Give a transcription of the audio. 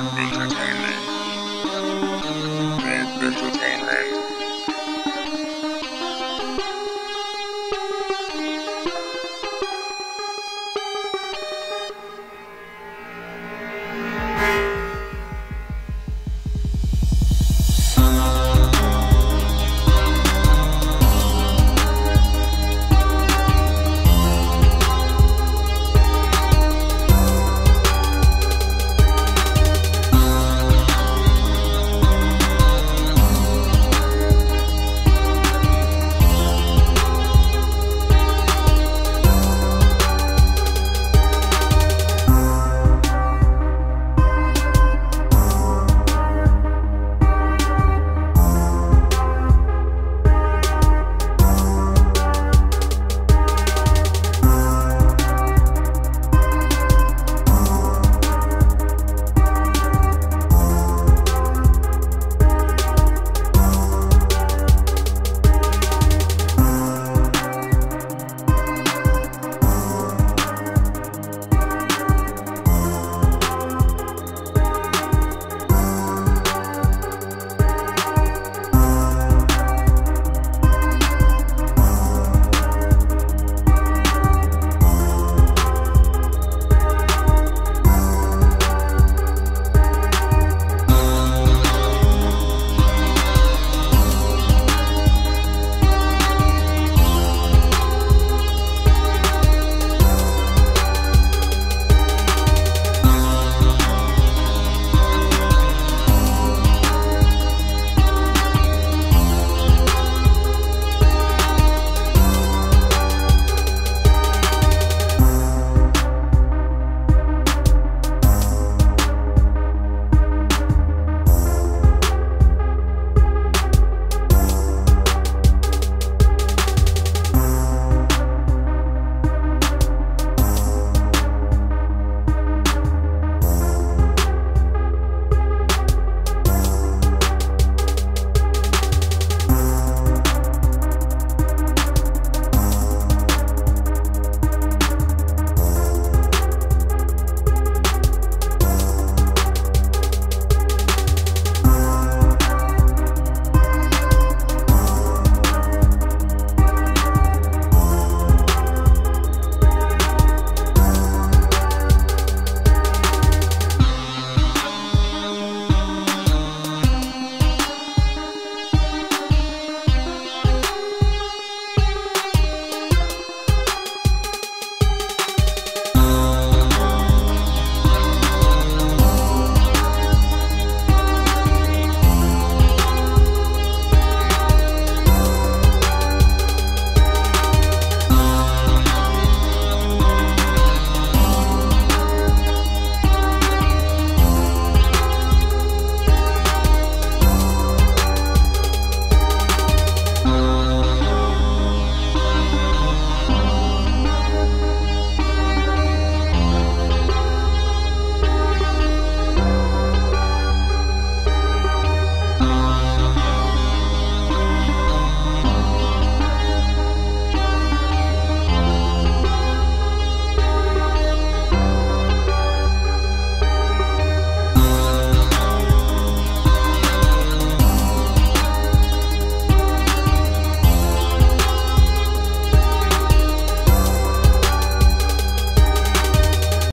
Remember